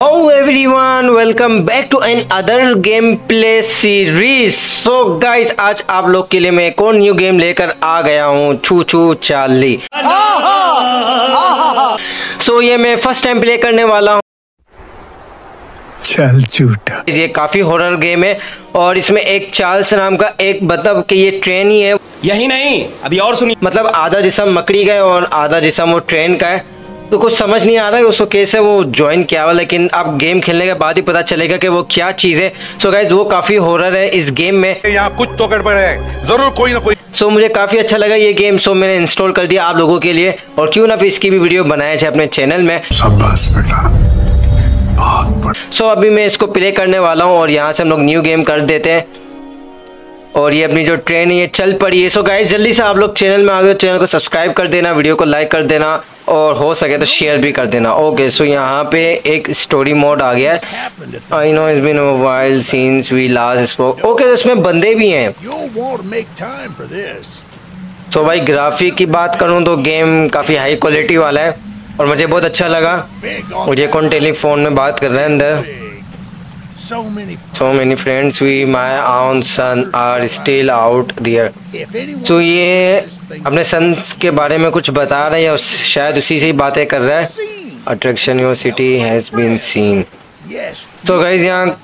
Hello everyone, welcome back to an other gameplay series. So guys, आज आप लोग के लिए मैं एक और न्यू गेम लेकर आ गया हूँ छू छू चार्ली सो so, ये मैं फ़र्स्ट टाइम प्ले करने वाला हूँ। चल झूठा। ये काफ़ी हॉरर गेम है और इसमें एक चार्ल्स नाम का एक मतलब कि ये ट्रेन ही है। यही नहीं अभी और सुनिए। मतलब आधा जिसम मकड़ी का है और आधा जिसम वो ट्रेन का है। तो कुछ समझ नहीं आ रहा है उसको कैसे वो ज्वाइन किया हुआ लेकिन अब गेम खेलने के बाद ही पता चलेगा कि वो क्या चीज़ है। सो गाइज़ वो काफ़ी हॉरर है इस गेम में। यहाँ कुछ तो गड़बड़ है। ज़रूर कोई ना कोई सो so, मुझे काफ़ी अच्छा लगा ये गेम सो so, मैंने इंस्टॉल कर दिया आप लोगों के लिए। और क्यों ना फिर इसकी भी वीडियो बनाया जाए अपने चैनल में। शाबाश बेटा। बहुत बड़ा सो अभी मैं इसको प्ले करने वाला हूँ और यहाँ से हम लोग न्यू गेम कर देते हैं। और ये अपनी जो ट्रेन है ये चल पड़ी है। सो गाइज़ जल्दी से आप लोग चैनल में आ गए चैनल को सब्सक्राइब कर देना वीडियो को लाइक कर देना और हो सके तो शेयर भी कर देना। ओके सो यहाँ पे एक स्टोरी मोड आ गया है। I know is been mobile since we last spoke okay इसमें बंदे भी हैं. सो भाई ग्राफिक की बात करूँ तो गेम काफ़ी हाई क्वालिटी वाला है और मुझे बहुत अच्छा लगा। ये कौन टेलीफोन में बात कर रहे हैं अंदर. So many. so many friends we my own son are still out there. तो ये अपने सन के बारे में कुछ बता रहा है या उस- शायद उसी से ही बातें कर रहा है। Seen, attraction your city has been seen तो गाइज़ यहाँ.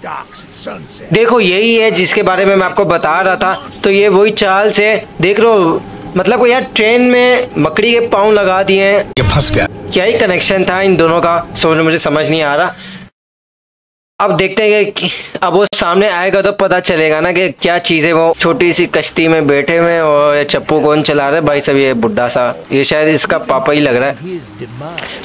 देखो यही है जिसके बारे में मैं आपको बता रहा था। तो ये वही चाल से देख लो मतलब को यार ट्रेन में मकड़ी के पाँव लगा दिए हैं। ये फंस गया। क्या ही कनेक्शन था इन दोनों का? सोच मुझे समझ नहीं आ रहा। अब देखते हैं कि अब वो सामने आएगा तो पता चलेगा ना कि क्या चीज़ है वो छोटी सी कश्ती में बैठे हुए और ये चप्पू कौन चला रहा भाई सब ये बुढ़ा सा, ये शायद इसका पापा ही लग रहा है.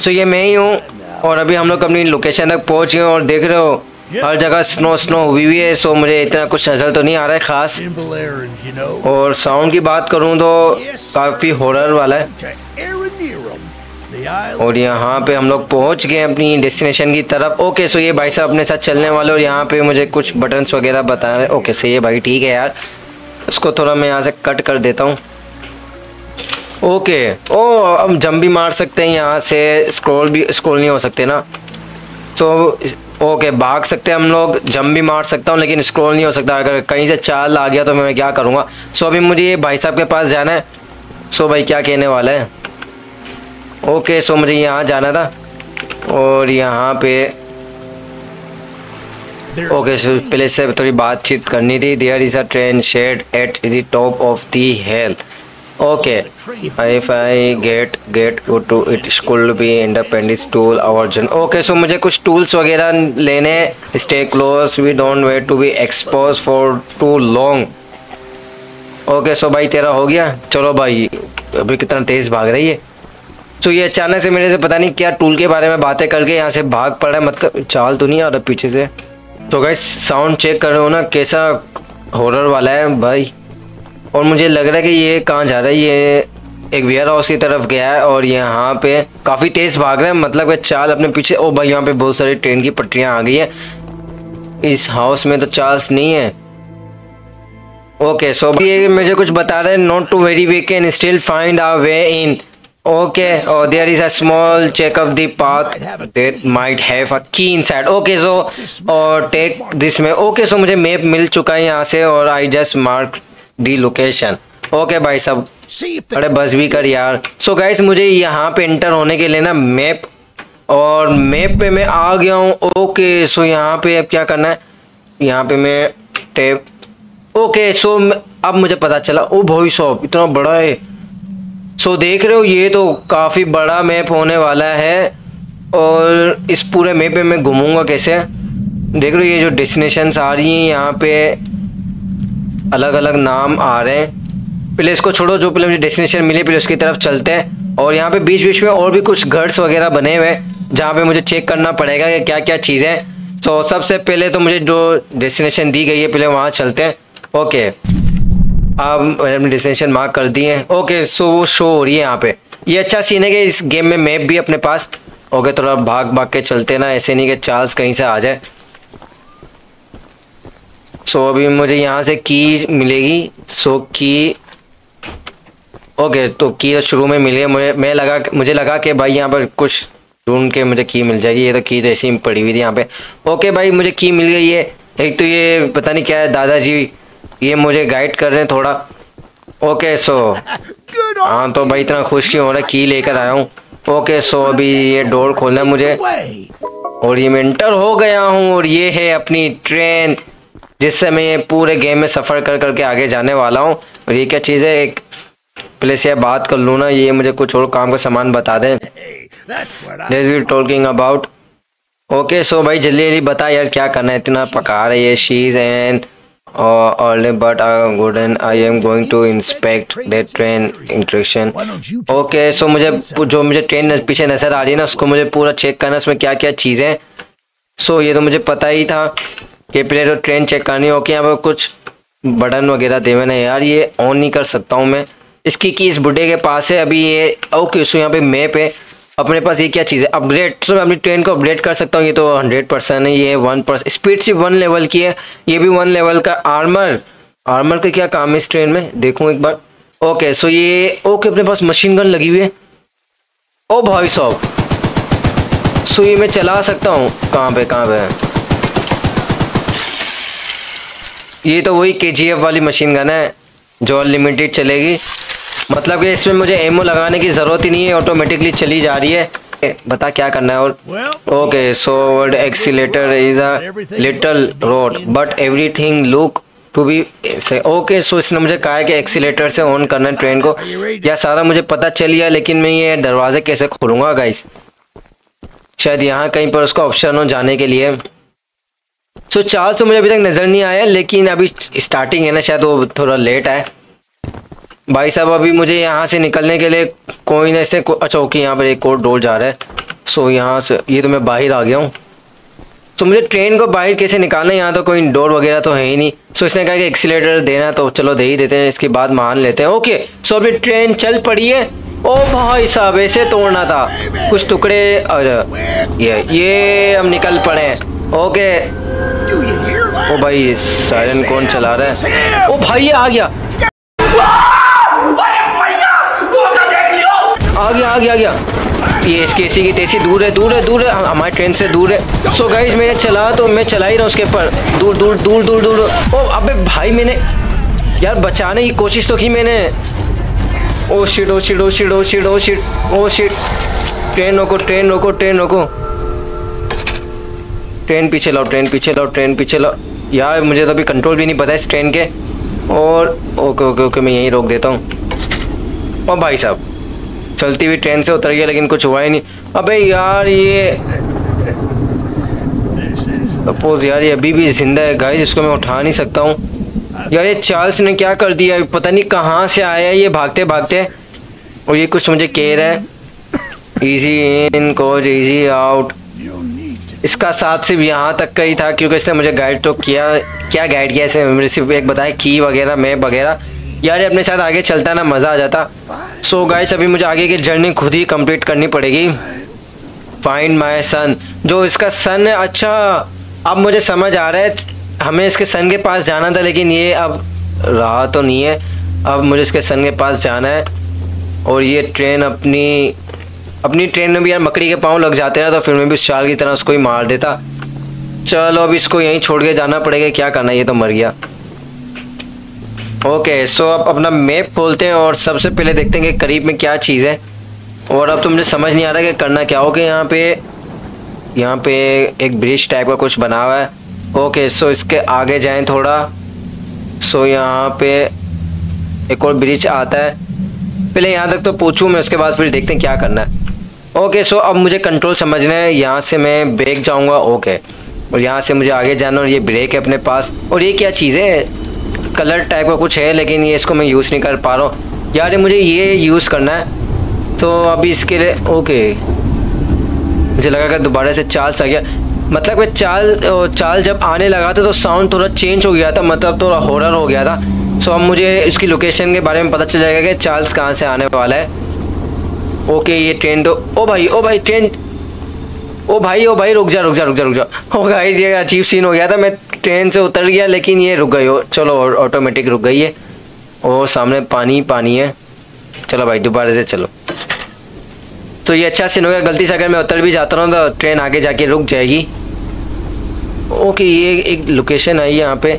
सो ये मैं ही हूँ और अभी हम लोग अपनी लोकेशन तक पहुँच गए और देख रहे हो, हर जगह स्नो स्नो हुई हुई है सो मुझे इतना कुछ नज़र तो नहीं आ रहा है खास. और साउंड की बात करूँ तो काफ़ी हॉरर वाला है और यहाँ पे हम लोग पहुँच गए अपनी डेस्टिनेशन की तरफ़। ओके सो ये भाई साहब अपने साथ चलने वाले और यहाँ पे मुझे कुछ बटन्स वगैरह बता रहे ओके सही है भाई ठीक है यार। इसको थोड़ा मैं यहाँ से कट कर देता हूँ। ओके ओ, हम जम भी मार सकते हैं यहाँ से। स्क्रॉल भी स्क्रॉल नहीं हो सकते ना। तो ओके भाग सकते हैं हम लोग। जम भी मार सकता हूँ, लेकिन स्क्रॉल नहीं हो सकता। अगर कहीं से चाल आ गया तो मैं क्या करूँगा? सो अभी मुझे ये भाई साहब के पास जाना है। सो भाई क्या कहने वाला है? ओके सो मुझे यहाँ जाना था और यहाँ पे ओके सो पहले से थोड़ी बातचीत करनी थी। There is a train shed at the top of the hill okay if I get get go to it school be independence tool aversion okay so मुझे कुछ टूल्स वगैरह लेने stay close we don't wait to be expose for too long okay so भाई तेरा हो गया। चलो भाई अभी कितना तेज़ भाग रही है। तो ये अचानक से मेरे से पता नहीं क्या टूल के बारे में बातें करके यहाँ से भाग पड़ा है। मतलब चाल तो नहीं आ रहा पीछे से। तो गाइस साउंड चेक कर रहे हो ना, कैसा हॉरर वाला है भाई? और मुझे लग रहा है कि ये कहाँ जा रहा है? ये एक वेयर हाउस की तरफ़ गया है और यहाँ पे काफ़ी तेज़ भाग रहा है। मतलब कि चाल अपने पीछे, ओ भाई, यहाँ पे बहुत सारी ट्रेन की पटरियाँ आ गई हैं। इस हाउस में तो चार्ल्स नहीं है। ओके सो ये मुझे कुछ बता रहे हैं not to very we can still find a way in okay और there is a small check of the path that might have a key inside okay so और टेक दिस में okay so मुझे map मिल चुका है यहाँ से और I just mark the location okay भाई साहब the अरे बस भी कर यार. सो गाइस मुझे यहाँ पे एंटर होने के लिए ना मैप और मैप पे मैं आ गया हूँ. ओके सो यहाँ पे अब क्या करना है? यहाँ पे मैं टेप ओके सो अब मुझे पता चला ओ भाई शॉप इतना बड़ा है. सो देख रहे हो, ये तो काफ़ी बड़ा मैप होने वाला है और इस पूरे मैप पे मैं घूमूँगा कैसे? देख रहे हो, ये जो डेस्टिनेशंस आ रही हैं, यहाँ पे अलग अलग नाम आ रहे हैं। पहले इसको छोड़ो, जो पहले मुझे डेस्टिनेशन मिली, पहले उसकी तरफ़ चलते हैं। और यहाँ पे बीच बीच में और भी कुछ घर्स वगैरह बने हुए हैं, जहाँ पे मुझे चेक करना पड़ेगा कि क्या क्या चीज़ें सो सबसे पहले तो मुझे जो डेस्टिनेशन दी गई है, पहले वहाँ चलते हैं। ओके अब मैंने अपनी डेस्टिनेशन मार्क कर दी है। ओके सो वो शो हो रही है यहाँ पे। ये अच्छा सीन है कि इस गेम में मैप भी अपने पास। ओके थोड़ा भाग भाग के चलते ना, ऐसे नहीं कि चार्ल्स कहीं से आ जाए। सो अभी मुझे यहाँ से की मिलेगी। सो की ओके तो की तो शुरू में मिली है। मुझे, मैं लगा, मुझे लगा कि भाई यहाँ पर कुछ ढूंढ के मुझे की मिल जाएगी। ये तो की तो ऐसी पड़ी हुई थी यहाँ पे। ओके भाई मुझे की मिल गई है। एक तो ये पता नहीं क्या है, दादाजी ये मुझे गाइड कर रहे हैं थोड़ा। ओके सो हाँ तो भाई इतना खुश क्यों हो रहा की लेकर आया हूँ। ओके सो अभी ये डोर खोलना है मुझे। और ये मैं इंटर हो गया हूँ और ये है अपनी ट्रेन जिससे मैं ये पूरे गेम में सफ़र कर करके आगे जाने वाला हूँ। और ये क्या चीज़ है? एक पहले से बात कर लूँ ना, ये मुझे कुछ और काम का सामान बता दें। टॉकिंग अबाउट ओके सो भाई जल्दी जल्दी बता यार, क्या करना है? इतना पका रही है she's and only but uh, good I am going to inspect that train interaction okay so look मुझे? जो मुझे ट्रेन पीछे नज़र आ रही है ना उसको मुझे पूरा चेक करना उसमें क्या क्या चीज़ें सो ये तो मुझे पता ही था कि पहले तो ट्रेन चेक करनी हो कि यहाँ पर कुछ बटन वगैरह दे हुए ना यार ये ऑन नहीं कर सकता हूँ मैं। इसकी की इस बुढ़े के पास है अभी ये ओके सो यहाँ पे मैप है। अपने पास ये क्या चीज़ है? अपग्रेड सो मैं अपनी ट्रेन को अपग्रेड कर सकता हूँ, ये तो हंड्रेड परसेंट है, ये वन परसेंट स्पीड सिर्फ़ वन लेवल की है, ये भी वन लेवल का आर्मर आर्मर का क्या काम है इस ट्रेन में? देखूँ एक बार। ओके सो ये ओके अपने पास मशीन गन लगी हुई है। ओ भाई साहब। सो ये मैं चला सकता हूँ। कहाँ पे कहाँ पे ये तो वही के वाली मशीन गन है, जो अनलिमिटेड चलेगी। मतलब कि इसमें मुझे एमओ लगाने की ज़रूरत ही नहीं है ऑटोमेटिकली चली जा रही है। बता क्या करना है और okay so word accelerator is a little road but everything look to be okay so इसने मुझे कहा है कि एक्सीलेटर से ऑन करना है ट्रेन को। यह सारा मुझे पता चल गया लेकिन मैं ये दरवाजे कैसे खोलूँगा गाइस शायद यहाँ कहीं पर उसका ऑप्शन हो जाने के लिए। सो so, चार्ल्स तो मुझे अभी तक नज़र नहीं आया लेकिन अभी स्टार्टिंग है ना शायद वो थोड़ा लेट है। भाई साहब अभी मुझे यहाँ से निकलने के लिए कोई ना इससे को, अच्छा ओके यहाँ पर एक और डोर जा रहा है। सो यहाँ से ये तो मैं बाहर आ गया हूँ। सो मुझे ट्रेन को बाहर कैसे निकालना है? यहाँ तो कोई डोर वगैरह तो है ही नहीं। सो इसने कहा कि एक्सीटर देना है तो चलो दे ही देते हैं इसके बाद मान लेते हैं। ओके सो अभी ट्रेन चल पड़ी है। ओ भाई साहब ऐसे तोड़ना था। कुछ टुकड़े अरे ये ये हम निकल पड़े ओके? ओ भाई सायरन कौन चला रहा है? ओ भाई ये आ गया। आ गया आ गया आ गया। ये इसकी ऐसी की तैसी दूर है दूर है दूर है। हमारे ट्रेन से दूर है। सो गाइज़ मैंने चला तो मैं चला ही रहा उसके ऊपर दूर दूर दूर दूर दूर। ओ, अबे भाई, मैंने यार, बचाने की कोशिश तो की मैंने। ओ shit oh shit oh shit oh shit oh shit oh shit train रोको ट्रेन रोको ट्रेन रोको। ट्रेन पीछे लाओ ट्रेन पीछे लाओ ट्रेन पीछे लाओ। यार, मुझे तो अभी कंट्रोल भी नहीं पता इस ट्रेन के। और ओके ओके ओके, मैं यहीं रोक देता हूँ। ओ, भाई साहब। चलती हुई ट्रेन से उतर गया, लेकिन कुछ हुआ ही नहीं। अबे यार, ये सपोज़ यार, ये अभी भी ज़िंदा है। गाइस इसको मैं उठा नहीं सकता हूँ। यार, ये चार्ल्स ने क्या कर दिया? पता नहीं कहाँ से आया ये। भागते भागते। और ये कुछ मुझे कह रहा है। Easy in coach easy out. इसका साथ सिर्फ़ यहाँ तक का ही था, क्योंकि इसने मुझे गाइड तो किया क्या गाइड किया? इसने सिर्फ़ एक बताया की वगैरह मैप वगैरह। यार अपने साथ आगे चलता ना मज़ा आ जाता। सो so गाइस अभी मुझे आगे की जर्नी खुद ही कंप्लीट करनी पड़ेगी। फाइंड माय सन जो इसका सन है अच्छा अब मुझे समझ आ रहा है, हमें इसके सन के पास जाना था, लेकिन ये अब रहा तो नहीं है। अब मुझे इसके सन के पास जाना है, और ये ट्रेन अपनी अपनी ट्रेन में भी यार मकड़ी के पाँव लग जाते हैं तो फिर मैं भी उस चाल की तरह उसको ही मार देता। चलो, अब इसको यहीं छोड़ के जाना पड़ेगा, क्या करना ये तो मर गया। ओके सो अब अपना मैप खोलते हैं और सबसे पहले देखते हैं कि करीब में क्या चीज़ है। और अब तो मुझे समझ नहीं आ रहा कि करना क्या हो यहाँ पे। यहाँ पे एक ब्रिज टाइप का कुछ बना हुआ है। ओके सो इसके आगे जाएँ थोड़ा। सो यहाँ पे एक और ब्रिज आता है। पहले यहाँ तक तो पूछूँ मैं, उसके बाद फिर देखते हैं क्या करना है। ओके सो अब मुझे कंट्रोल समझना है। यहाँ से मैं ब्रेक जाऊँगा। ओके और यहाँ से मुझे आगे जाना और ये ब्रेक है अपने पास। और ये क्या चीज़ है? कलर टाइप का कुछ है, लेकिन ये इसको मैं यूज़ नहीं कर पा रहा हूँ। यार मुझे ये यूज़ करना है। तो अभी इसके लिए ओके मुझे लगा कि दोबारा से चार्ल्स आ गया। मतलब कि चाल चाल जब आने लगा था तो साउंड थोड़ा चेंज हो गया था मतलब थोड़ा हॉरर हो गया था। सो अब मुझे इसकी लोकेशन के बारे में पता चल जाएगा कि चार्ल्स कहाँ से आने वाला है। ओके ये ट्रेन तो ओ भाई ओ भाई ट्रेन ओ भाई ओ भाई, रुक जा रुक जा रुक जा रुक जा। ओ गाइस ये अजीब सीन हो गया था, मैं ट्रेन से उतर गया लेकिन ये रुक गई हो। चलो ऑटोमेटिक रुक गई है। और सामने पानी पानी है। चलो भाई दोबारा से चलो। तो ये अच्छा सीन हो गया। गलती से अगर मैं उतर भी जाता हूँ तो ट्रेन आगे जाके रुक जाएगी। ओके ये एक लोकेशन आई है यहाँ पे।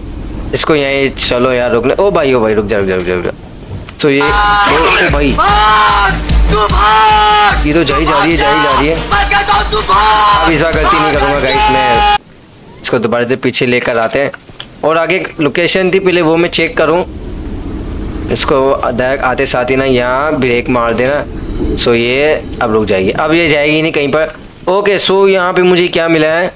इसको यहाँ चलो यार रुकने ओ भाई ओ भाई रुक जा रुक जा रुक जा रुक जा। तो ये ओ, ओ भाई। ये तो जाई जा रही है जाई जा रही है। अब इस बार गलती नहीं करूँगा गाइस मैं। इसको दोबारा से पीछे लेकर आते हैं। और आगे लोकेशन थी, पहले वो मैं चेक करूँ। इसको आते साथ ही ना, यहाँ ब्रेक मार देना। सो ये अब रुक जाएगी। अब ये जाएगी नहीं कहीं पर। ओके सो यहाँ पे मुझे क्या मिला है?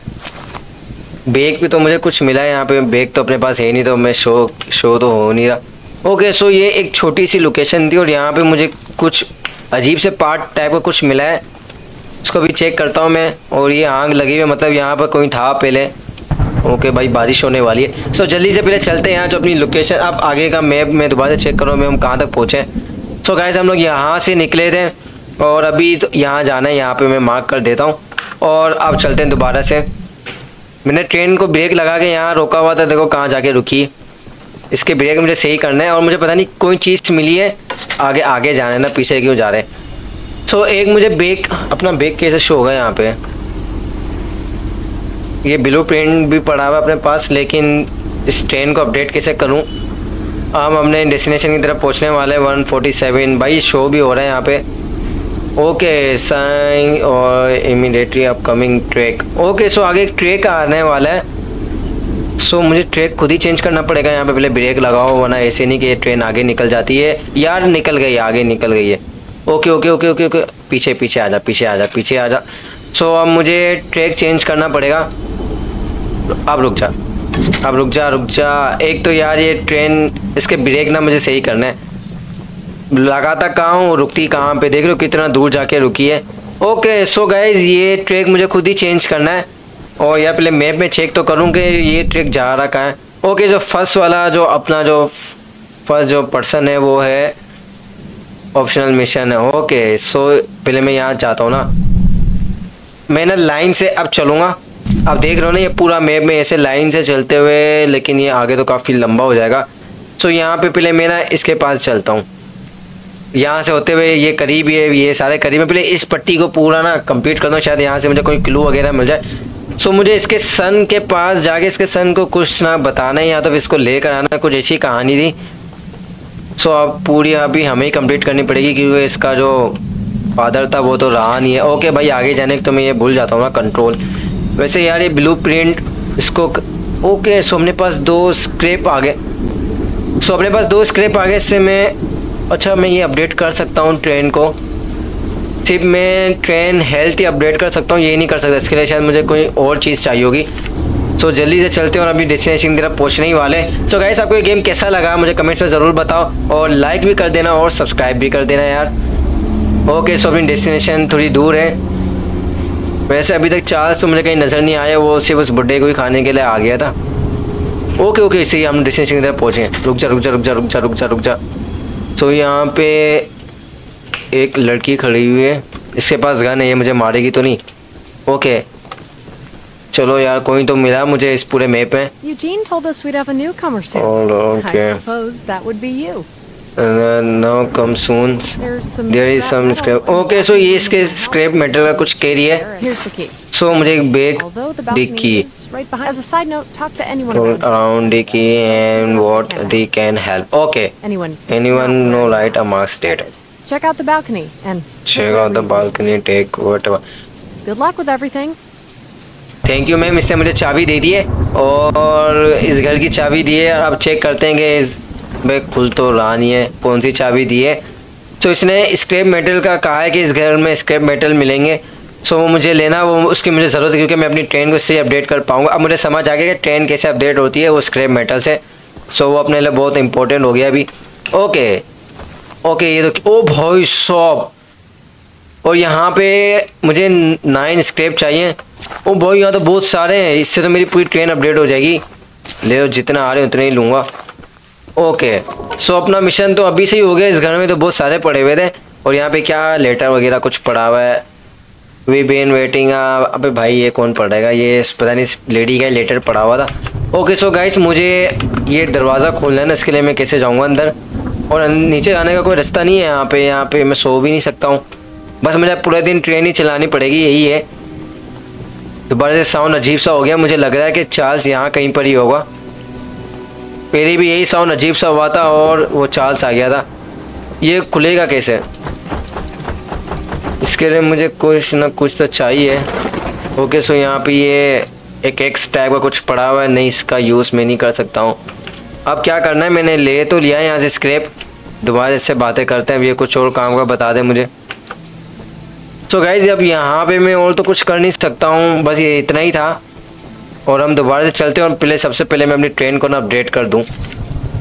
बैग भी तो मुझे कुछ मिला है, यहाँ पे बैग तो अपने पास है नहीं तो मैं शो शो तो हो नहीं रहा। ओके सो ये एक छोटी सी लोकेशन थी और यहाँ पे मुझे कुछ अजीब से पार्ट टाइप का कुछ मिला है। उसको भी चेक करता हूँ मैं। और ये आग लगी हुई मतलब यहाँ पर कोई था पहले। ओके, भाई, बारिश होने वाली है। सो जल्दी से पहले चलते हैं जो अपनी लोकेशन अब आगे का मैप मैं दोबारा चेक करूँ, मैं हम कहाँ तक पहुँचे सो गाइस हम लोग यहाँ से निकले थे और अभी तो यहाँ जाना है, यहाँ पे मैं मार्क कर देता हूँ। और अब चलते हैं दोबारा से। मैंने ट्रेन को ब्रेक लगा के यहाँ रोका हुआ था, देखो कहाँ जाके रुकी। इसके ब्रेक मुझे सही करना है और मुझे पता नहीं कोई चीज़ मिली है, आगे आगे जाना है ना, पीछे क्यों जा रहे हैं। सो एक मुझे ब्रेक अपना ब्रेक कैसे शो होगा यहाँ पे? ये ब्लू प्रिंट भी पड़ा हुआ अपने पास, लेकिन इस ट्रेन को अपडेट कैसे करूँ? हम अपने डेस्टिनेशन की तरफ़ पहुँचने वाले हैं 147 भाई शो भी हो रहा है यहाँ पे। ओके, साइन और immediately upcoming track. Okay, so आगे एक ट्रैक आने वाला है। सो मुझे ट्रैक खुद ही चेंज करना पड़ेगा, यहाँ पे पहले ब्रेक लगाओ, वरना ऐसे नहीं कि ये ट्रेन आगे निकल जाती है। यार, निकल गई, आगे निकल गई है। Okay okay okay okay okay, पीछे पीछे आ जा, पीछे आ जा, पीछे आ जा। सो अब मुझे ट्रैक चेंज करना पड़ेगा। अब रुक जा। अब रुक जा रुक जा। एक तो यार ये ट्रेन इसके ब्रेक ना मुझे सही करना है। लगाता कहाँ हूँ? रुकती कहाँ पे? देख लो कितना दूर जाके रुकी है। ओके सो गाइज़ ये ट्रैक मुझे खुद ही चेंज करना है। और यार पहले मैप में चेक तो करूँ कि ये ट्रैक जा रहा कहाँ है। ओके जो फ़र्स्ट वाला, जो अपना जो फ़र्स्ट जो पर्सन है, वो है ऑप्शनल मिशन है। ओके सो पहले मैं यहाँ जाता हूँ ना। मैं ना लाइन से, अब चलूँगा। अब देख रहे हो ना, ये पूरा मैप में ऐसे लाइन से चलते हुए, लेकिन ये आगे तो काफ़ी लंबा हो जाएगा। सो यहाँ पे पहले मैं ना इसके पास चलता हूँ। यहाँ से होते हुए ये करीब है ये सारे करीब है। पहले इस पट्टी को पूरा ना कंप्लीट कर दूँ, शायद यहाँ से मुझे कोई क्लू वगैरह मिल जाए। सो मुझे इसके सन के पास जाके इसके सन को कुछ ना बताना है। या तो इसको लेकर आना कुछ ऐसी कहानी थी। सो अब पूरी अभी हमें ही कंप्लीट करनी पड़ेगी, क्योंकि इसका जो फादर था वो तो रहा नहीं है। ओके भाई आगे जाने तो मैं ये भूल जाता हूँ ना कंट्रोल वैसे यार ये ब्लू प्रिंट इसको ओके सो अपने पास दो स्क्रेप आ गए। सो अपने पास दो स्क्रेप आ गए इससे मैं अच्छा मैं ये अपडेट कर सकता हूँ ट्रेन को। सिर्फ़ मैं ट्रेन हेल्थ ही अपडेट कर सकता हूँ ये नहीं कर सकता। इसके लिए शायद मुझे कोई और चीज़ चाहिए होगी। सो so, जल्दी से चलते हैं और अभी डेस्टिनेशन की तरफ़ पहुँचने ही वाले सो so, गाइस आपको ये गेम कैसा लगा मुझे कमेंट्स में ज़रूर बताओ। और लाइक भी कर देना और सब्सक्राइब भी कर देना यार। ओके अपनी डेस्टिनेशन थोड़ी दूर है। वैसे अभी तक चार्ल्स तो मुझे कहीं नज़र नहीं आया वो सिर्फ़ उस बुड्ढे को ही खाने के लिए आ गया था। ओके ओके इसे हम डेस्टिनेशन की तरफ़ पहुँचे हैं। रुक जा रुक जा रुक जा रुक जा रुक जा रुक जा। सो यहाँ पे एक लड़की खड़ी हुई है। इसके पास गन है ये मुझे मारेगी तो नहीं। ओके चलो यार कोई तो मिला मुझे इस पूरे मैप में। Eugene told us we'd have a newcomer soon. Oh, okay. I suppose that would be you. Now come soon there is some scrap okay so ये इसके. स्क्रैप मेटल का कुछ कह है सो मुझे एक bag Although the the balcony की is right behind. As a side note, talk to anyone around. around the and what they can help okay Anyone. anyone not know where right a the mark state is. Check out the balcony and check out the balcony take whatever Good luck with everything. Thank you ma'am इसने मुझे चाबी दे दी है और इस घर की चाबी दी है अब चेक करते हैं कि भाई खुल तो रहा नहीं है, कौन सी चाबी दी है? तो इसने स्क्रैप मेटल का कहा है कि इस घर में स्क्रैप मेटल मिलेंगे। सो वो मुझे लेना, वो उसकी मुझे ज़रूरत है क्योंकि मैं अपनी ट्रेन को इससे अपडेट कर पाऊँगा। अब मुझे समझ आ गया कि ट्रेन कैसे अपडेट होती है, वो स्क्रैप मेटल से। सो वो अपने लिए बहुत इंपॉर्टेंट हो गया अभी। ओके ओके ये तो ओ भाई सॉब और यहाँ पे मुझे नाइन स्क्रैप चाहिए। ओ भाई, यहाँ तो बहुत सारे हैं। इससे तो मेरी पूरी ट्रेन अपडेट हो जाएगी। ले, जितना आ रहे हैं उतने ही लूँगा। ओके सो अपना मिशन तो अभी से ही हो गया, इस घर में तो बहुत सारे पड़े हुए थे। और यहाँ पे क्या लेटर वगैरह कुछ पड़ा हुआ है? वी बेन वेटिंग अबे भाई ये कौन पढ़ेगा? ये पता नहीं लेडी का लेटर पड़ा हुआ था। ओके सो गाइस मुझे ये दरवाज़ा खोलना है ना, इसके लिए मैं कैसे जाऊँगा अंदर? और नीचे जाने का कोई रास्ता नहीं है यहाँ पे यहाँ पे मैं सो भी नहीं सकता हूँ। बस मुझे पूरे दिन ट्रेन ही चलानी पड़ेगी, यही है। दोबारा से साउंड अजीब सा हो गया, मुझे लग रहा है कि चार्ल्स यहाँ कहीं पर ही होगा। पहले भी यही साउंड अजीब सा हुआ था और वो चार्ल्स आ गया था। ये खुलेगा कैसे? इसके लिए मुझे कुछ ना कुछ तो चाहिए। ओके सो यहाँ पे ये एक एक्स टाइप का कुछ पड़ा हुआ है। नहीं, इसका यूज़ मैं नहीं कर सकता हूँ। अब क्या करना है? मैंने ले तो लिया है यहाँ से स्क्रैप दोबारा इससे बातें करते हैं। अब ये कुछ और काम का बता दें मुझे। सो गाइज़ अब यहाँ पे मैं और तो कुछ कर नहीं सकता हूँ। बस ये इतना ही था। और हम दोबारा से चलते हैं और पहले, सबसे पहले मैं अपनी ट्रेन को ना अपडेट कर दूँ।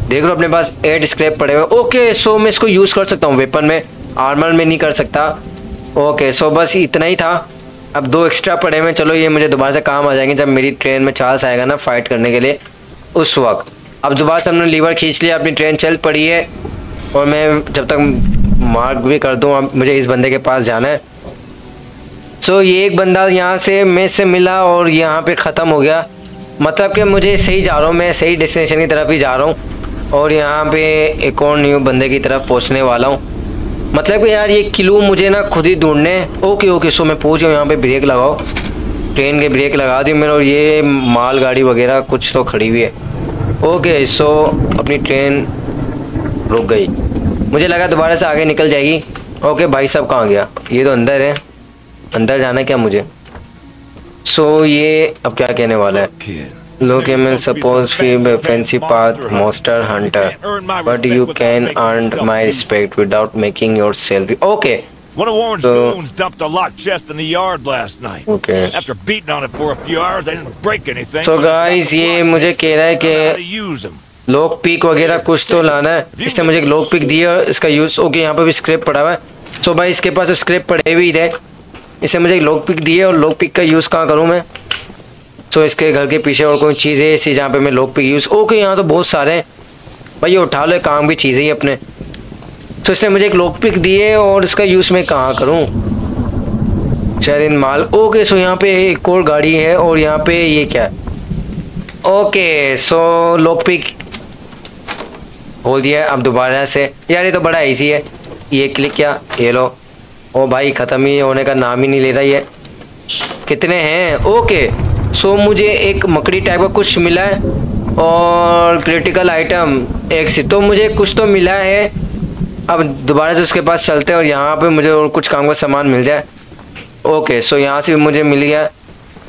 देख लो, अपने पास एट स्क्रैप पड़े हुए ओके सो मैं इसको यूज़ कर सकता हूँ वेपन में। आर्मर में नहीं कर सकता। ओके सो बस इतना ही था। अब दो एक्स्ट्रा पड़े हुए चलो, ये मुझे दोबारा से काम आ जाएँगे जब मेरी ट्रेन में चार्ल्स आएगा ना फाइट करने के लिए उस वक्त। अब दोबारा से हमने लीवर खींच लिया, अपनी ट्रेन चल पड़ी है। और मैं जब तक मार्क भी कर दूँ, अब मुझे इस बंदे के पास जाना है। सो ये एक बंदा यहाँ से मैं से मिला और यहाँ पे ख़त्म हो गया। मतलब कि मुझे सही जा रहा हूँ, मैं सही डेस्टिनेशन की तरफ़ ही जा रहा हूँ और यहाँ पे एक और न्यू बंदे की तरफ़ पहुँचने वाला हूँ। मतलब कि यार ये किलो मुझे ना खुद ही ढूँढने। ओके ओके सो मैं पहुँच यहाँ पे ब्रेक लगाओ। ट्रेन के ब्रेक लगा दी मैंने और ये माल गाड़ी वगैरह कुछ तो खड़ी हुई है। ओके सो अपनी ट्रेन रुक गई। मुझे लगा दोबारा से आगे निकल जाएगी। ओके भाई साहब कहाँ गया? ये तो अंदर है। अंदर जाना है क्या मुझे सो so, ये अब क्या कहने वाला है. Look, I mean, suppose we be fancy path monster hunter, but you can earn my respect without making yourself. Okay, One of Warren's So- goons dumped a locked chest in the yard last night. okay. After beating on it for a few hours, I didn't break anything. So guys, ये मुझे कह रहा है कि 'em. Pick वगैरह कुछ तो लाना है इसने मुझे लॉक पिक दिया और इसका यूज़ ओके यहाँ पे भी स्क्रैप पड़ा हुआ है सो भाई इसके पास स्क्रैप पड़े हुए ही थे इसने मुझे लॉक पिक दिए और लॉक पिक का यूज़ कहाँ करूँ मैं? सो इसके घर के पीछे और कोई चीज़ है इसी जहाँ पे मैं लॉक पिक यूज़ ओके यहाँ तो बहुत सारे हैं। भाई उठा लो काम की चीज़ है अपने। तो इसने मुझे एक लॉक पिक दिए और इसका यूज़ मैं कहाँ करूँ? इन माल। ओके सो यहाँ पे एक और गाड़ी है और यहाँ पे ये क्या है? ओके सो लॉक पिक खोल दिया अब दोबारा से यार, ये तो बड़ा इजी है। ये क्लिक किया। ये लो। ओ भाई, ख़त्म ही होने का नाम ही नहीं ले रहा ये। कितने हैं? ओके सो मुझे एक मकड़ी टाइप का कुछ मिला है और क्रिटिकल आइटम एक से तो मुझे कुछ तो मिला है। अब दोबारा से उसके पास चलते हैं और यहाँ पे मुझे और कुछ काम का सामान मिल जाए। ओके सो यहाँ से भी मुझे मिल गया।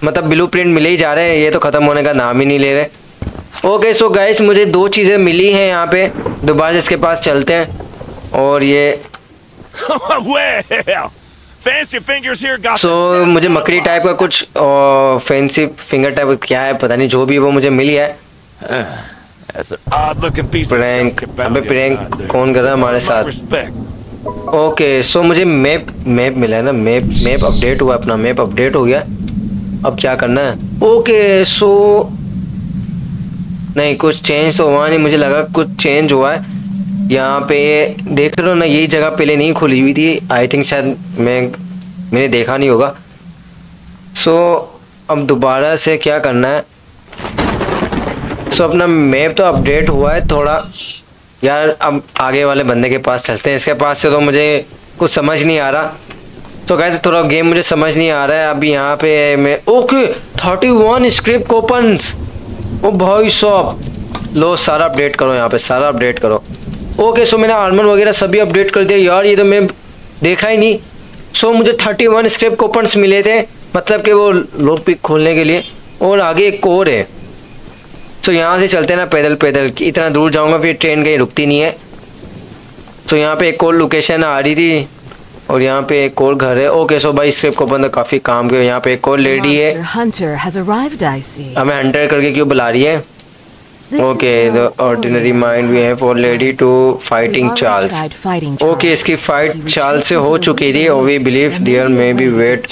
मतलब ब्लू प्रिंट मिले ही जा रहे हैं, ये तो ख़त्म होने का नाम ही नहीं ले रहे। ओके सो गाइस मुझे दो चीज़ें मिली हैं यहाँ पे। दोबारा से इसके पास चलते हैं और ये सो themselves मुझे मकड़ी टाइप का कुछ फैंसी फिंगर टाइप क्या है पता नहीं जो भी वो मुझे मिल है। You found अबे there. कौन कर रहा है हमारे साथ? ओके सो मुझे मैप मैप मिला है ना मैप मैप अपडेट हुआ अपना मैप अपडेट हो गया। अब क्या करना है? ओके सो नहीं कुछ चेंज तो हुआ नहीं मुझे लगा कुछ चेंज हुआ है। यहाँ पे देख रहे हो ना यही जगह पहले नहीं खुली हुई थी। आई थिंक शायद मैं मैंने देखा नहीं होगा। सो so, अब दोबारा से क्या करना है? सो so, अपना मैप तो अपडेट हुआ है थोड़ा। यार अब आगे वाले बंदे के पास चलते हैं। इसके पास से तो मुझे कुछ समझ नहीं आ रहा। तो कहते थोड़ा गेम मुझे समझ नहीं आ रहा है। अभी यहाँ पे मैं okay thirty one script coupons ओ भाई साहब लो सारा अपडेट करो यहाँ पे सारा अपडेट करो। ओके सो मैंने आर्मर वगैरह सभी अपडेट कर दिया। यार ये तो मैं देखा ही नहीं। सो मुझे थर्टी वन स्क्रिप्ट कोपन्स मिले थे मतलब कि वो लोग पिक खोलने के लिए। और आगे एक कोर है। सो यहाँ से चलते हैं ना पैदल पैदल। कि इतना दूर जाऊँगा फिर ट्रेन कहीं रुकती नहीं है। सो यहाँ पे एक और लोकेशन आ रही थी। और यहाँ पे एक और घर है। ओके सो भाई स्क्रिप्ट को बंदा काफ़ी काम किया। यहाँ पे एक और लेडी है. हमें हंटर करके क्यों बुला रही है? Okay ordinary mind we have for lady to fighting already Charles fighting okay. इसकी फाइट चार्ल्स से हो चुकी थी और we believe there may be wait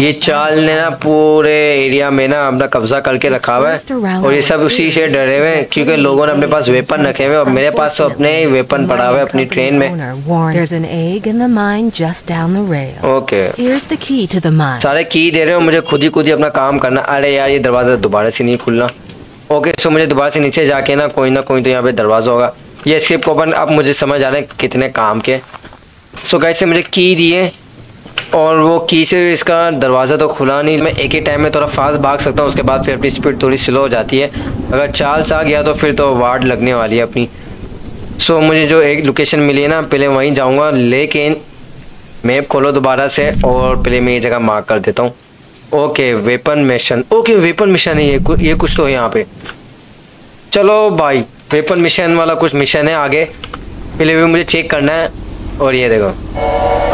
ये चाल ने ना पूरे एरिया में ना अपना कब्जा करके रखा हुआ है और ये सब उसी से डरे हुए हैं क्योंकि लोगों ने अपने पास वेपन रखे हुए और मेरे पास तो अपने ही वेपन पड़ा हुआ है अपनी ट्रेन में the the. Okay the the. सारे की दे रहे हो मुझे खुद ही खुद ही अपना काम करना अरे यार ये दरवाज़ा दोबारा से नहीं खुलना ओके सो मुझे दोबारा से नीचे जाके ना कोई ना कोई तो यहाँ पे दरवाज़ा होगा। ये स्क्रिप्ट ओपन अब मुझे समझ आ रहा है कितने काम के। सो गाइस से मुझे की दिए और वो की से इसका दरवाज़ा तो खुला नहीं। मैं एक ही टाइम में थोड़ा फास्ट भाग सकता हूँ, उसके बाद फिर अपनी स्पीड थोड़ी स्लो हो जाती है। अगर चाल से आ गया तो फिर तो वार्ड लगने वाली है अपनी। सो मुझे जो एक लोकेशन मिली है ना, पहले वहीं जाऊँगा, लेकिन मैप खोलो दोबारा से और पहले मैं ये जगह मार्क कर देता हूँ। Okay weapon mission okay weapon mission है ये ये कुछ तो है यहाँ पे। चलो भाई वेपन मिशन वाला कुछ मिशन है आगे। पहले भी मुझे चेक करना है। और ये देखो,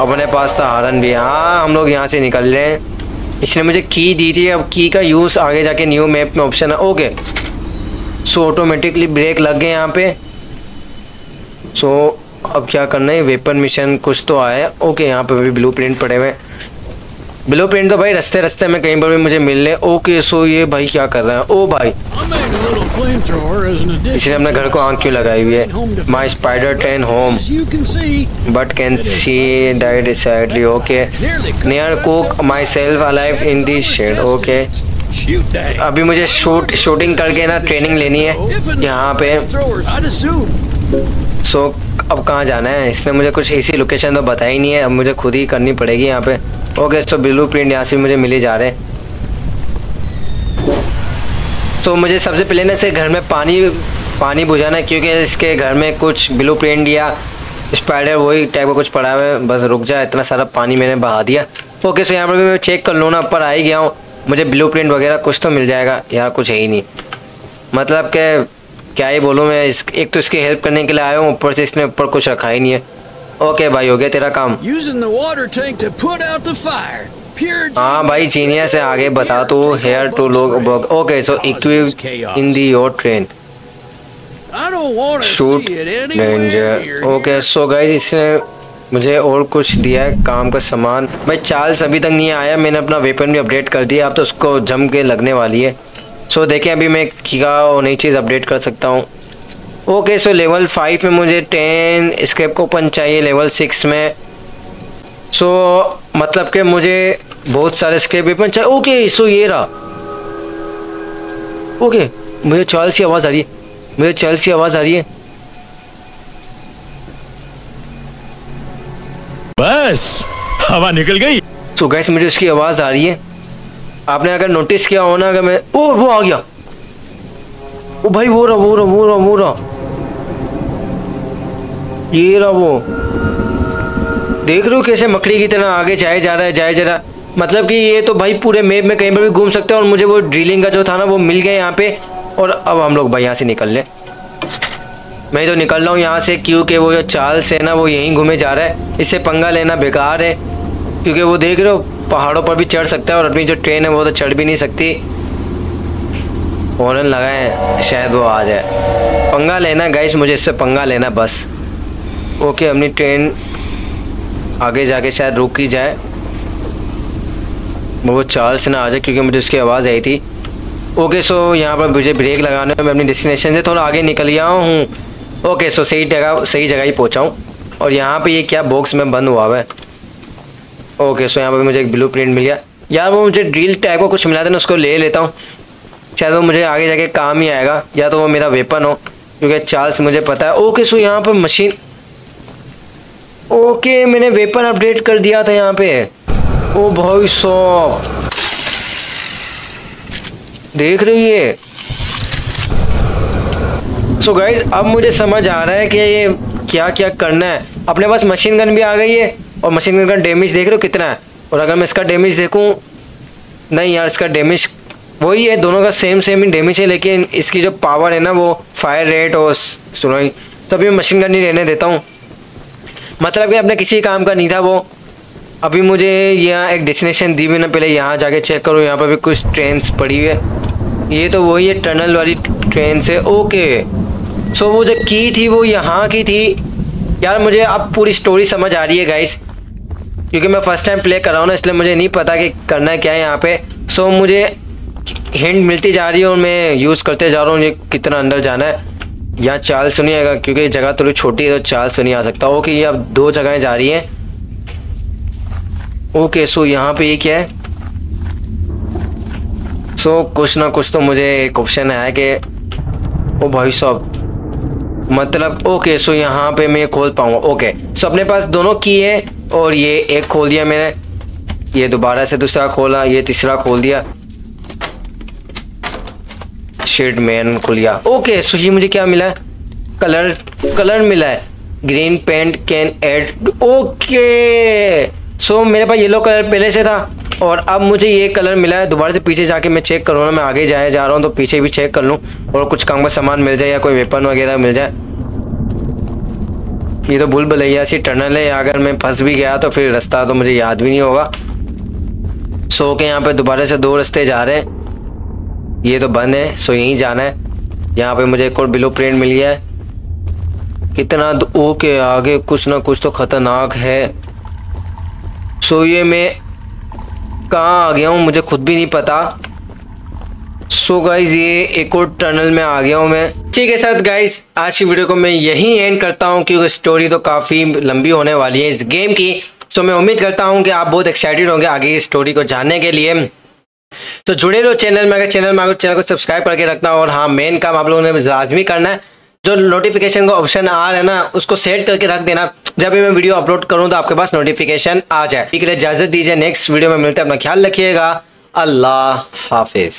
अपने पास तो हारन भी है। हाँ हम लोग यहाँ से निकल रहे हैं। इसने मुझे की दी थी, अब की का यूज़ आगे जाके न्यू मैप में ऑप्शन है। ओके सो ऑटोमेटिकली ब्रेक लग गए यहाँ पे। सो अब क्या करना है? वेपन मिशन कुछ तो आया है। ओके, यहाँ पे भी ब्लू प्रिंट पड़े हुए ब्लू प्रिंट तो भाई रस्ते रास्ते में कहीं पर भी मुझे मिल रहे ओके सो ये भाई क्या कर रहा है? ओ भाई. इसने अपने घर को आँख क्यों लगाई हुई है? My spider ten home but can see died sadly okay near cook myself alive in the shed okay अभी मुझे शूट शूटिंग करके ना ट्रेनिंग लेनी है यहाँ पे. सो अब कहाँ जाना है? इसने मुझे कुछ ऐसी लोकेशन तो बताई नहीं है। अब मुझे खुद ही करनी पड़ेगी यहाँ पे। ओके सो ब्लू प्रिंट यहाँ से मुझे मिले जा रहे हैं। तो मुझे सबसे पहले ना इसे घर में पानी पानी बुझाना है, क्योंकि इसके घर में कुछ ब्लू प्रिंट या स्पाइडर वही टाइप का कुछ पड़ा हुआ है। बस रुक जा, इतना सारा पानी मैंने बहा दिया। ओके सो यहाँ पर भी मैं चेक कर लूँ ना ऊपर आ ही गया हूँ। मुझे ब्लू प्रिंट वगैरह कुछ तो मिल जाएगा, यहाँ कुछ है ही नहीं। मतलब कि क्या ही बोलूँ मैं, इस, एक तो इसकी हेल्प करने के लिए आया हूँ, ऊपर से इसने ऊपर कुछ रखा ही नहीं है। ओके भाई हो गया तेरा काम। हाँ भाई चीनिया से आगे बता तू हेयर टू लोग okay so equip in the your train shoot danger okay so guys इसने मुझे और कुछ दिया है काम का सामान। भाई चार्ल्स अभी तक नहीं आया मैंने अपना वेपन भी अपडेट कर दिया अब तो उसको जम के लगने वाली है। सो देखें अभी मैं क्या और नई चीज़ अपडेट कर सकता हूँ। ओके सो लेवल फाइव में मुझे टेन स्केप कोपन चाहिए लेवल सिक्स में। सो so, मतलब कि मुझे बहुत सारे स्केप वेपन चाहिए। ओके सो ये रहा। ओके मुझे चार्ल्स की आवाज़ आ रही है। मुझे चार्ल्स की आवाज़ आ रही है। बस हवा निकल गई। सो गैस मुझे उसकी आवाज़ आ रही है। आपने अगर नोटिस किया हो ना अगर मैं ओ वो आ गया। ओ भाई वो रहा वो रहा वो रहा वो रहा। ये रहा वो। देख रहे हो कैसे मकड़ी की तरह आगे जाए जा रहा है जाए जा रहा है। मतलब कि ये तो भाई पूरे मैप में कहीं पर भी घूम सकते हैं और मुझे वो ड्रिलिंग का जो था ना, वो मिल गया यहाँ पे। और अब हम लोग भाई यहाँ से निकल लें। मैं तो निकल रहा हूँ यहाँ से, क्योंकि वो जो चार्ल्स है ना, वो यहीं घूमे जा रहा है। इससे पंगा लेना बेकार है। क्योंकि वो देख रहे हो, पहाड़ों पर भी चढ़ सकता है और अपनी जो ट्रेन है, वो तो चढ़ भी नहीं सकती। हॉर्न लगाए, शायद वो आ जाए। पंगा लेना गाइस मुझे इससे पंगा लेना, बस। ओके, अपनी ट्रेन आगे जाके शायद रुक ही जाए। वो चार्ल्स ना आ जाए, क्योंकि मुझे उसकी आवाज़ आई थी। ओके सो यहाँ पर मुझे ब्रेक लगाने में मैं अपनी डेस्टिनेशन से थोड़ा आगे निकल गया हूँ। ओके सो सही जगह सही जगह ही पहुँचा हूँ। और यहाँ पे ये क्या बॉक्स में बंद हुआ हुआ है? ओके सो यहाँ पर मुझे एक ब्लू प्रिंट मिल गया। यार, वो मुझे ड्रिल टाइप का कुछ मिला था ना, उसको ले लेता हूँ। शायद वो मुझे आगे जाके काम ही आएगा, या तो वो मेरा वेपन हो, क्योंकि चार्ल्स मुझे पता है। ओके सो यहाँ पर मशीन ओके, मैंने वेपन अपडेट कर दिया था यहाँ पे। ओ भाई सॉ देख रही हो ये? सो so गाइज़ अब मुझे समझ आ रहा है कि ये क्या क्या करना है। अपने पास मशीन गन भी आ गई है, और मशीन गन का डैमेज देख रहे हो कितना है? और अगर मैं इसका डैमेज देखूँ, नहीं यार, इसका डैमेज वही है, दोनों का सेम सेम ही डैमेज है, लेकिन इसकी जो पावर है ना, वो फायर रेट और सुनो तो अभी मशीन गन नहीं रहने देता हूँ। मतलब कि अपने किसी काम का नहीं था वो। अभी मुझे यहाँ एक डेस्टिनेशन दी हुई ना पहले यहाँ जाके चेक करो, यहाँ पर भी कुछ ट्रेन पड़ी हुई है। ये तो वही है टनल वाली ट्रेन से ओके सो वो जो की थी, वो यहाँ की थी। यार मुझे अब पूरी स्टोरी समझ आ रही है गाइस क्योंकि मैं फ़र्स्ट टाइम प्ले कर रहा हूँ ना, इसलिए मुझे नहीं पता कि करना क्या है यहाँ पे। सो मुझे हिंट मिलती जा रही है और मैं यूज़ करते जा रहा हूँ, ये कितना अंदर जाना है। यहाँ चाल सुनिएगा, क्योंकि जगह थोड़ी छोटी है तो चाल सुनी आ सकता ओके, ये अब दो जगहें जा रही हैं। ओके, सो यहाँ पे ये क्या है? सो, कुछ ना कुछ तो मुझे एक ऑप्शन है कि, ओ भाई साहब मतलब ओके, सो यहाँ पे मैं खोल पाऊँगा। ओके, सो अपने पास दोनों की है, और ये एक खोल दिया मैंने। ये दोबारा से दूसरा खोला, ये तीसरा खोल दिया। शेड मैन खुल गया ओके सो ये मुझे क्या मिला कलर कलर मिला है green paint can add okay so मेरे पास येलो कलर पहले से था और अब मुझे ये कलर मिला है। दोबारा से पीछे जाके मैं चेक करूँ ना मैं आगे जाए, जा रहा हूँ तो पीछे भी चेक कर लूँ। और कुछ काम का सामान मिल जाए या कोई वेपन वगैरह मिल जाए। ये तो भूल भलैया सी टनल है। अगर मैं फंस भी गया तो फिर रास्ता तो मुझे याद भी नहीं होगा। सो के यहाँ पे दोबारा से दो रास्ते जा रहे हैं। ये तो बंद है, सो यहीं जाना है। यहाँ पे मुझे एक और बिलो प्रिंट मिल है। कितना ओके, आगे कुछ ना कुछ तो खतरनाक है। सो ये मैं कहाँ आ गया हूँ, मुझे खुद भी नहीं पता। सो so गाइज़ ये एक और टनल में आ गया हूँ मैं। ठीक है सर गाइज़ आज की वीडियो को मैं यहीं एंड करता हूँ, क्योंकि स्टोरी तो काफ़ी लंबी होने वाली है इस गेम की। सो so मैं उम्मीद करता हूँ कि आप बहुत एक्साइटेड होंगे आगे की स्टोरी को जानने के लिए। तो जुड़े रहो चैनल में, अगर चैनल में चैनल को सब्सक्राइब करके रखना और हाँ मेन काम आप लोगों ने लाजमी करना है। जो नोटिफिकेशन का ऑप्शन आ रहा है ना, उसको सेट करके रख देना। जब भी मैं वीडियो अपलोड करूँ तो आपके पास नोटिफिकेशन आ जाए। ठीक है, इजाज़त दीजिए। नेक्स्ट वीडियो में मिलते हैं। अपना ख्याल रखिएगा। अल्लाह हाफिज़।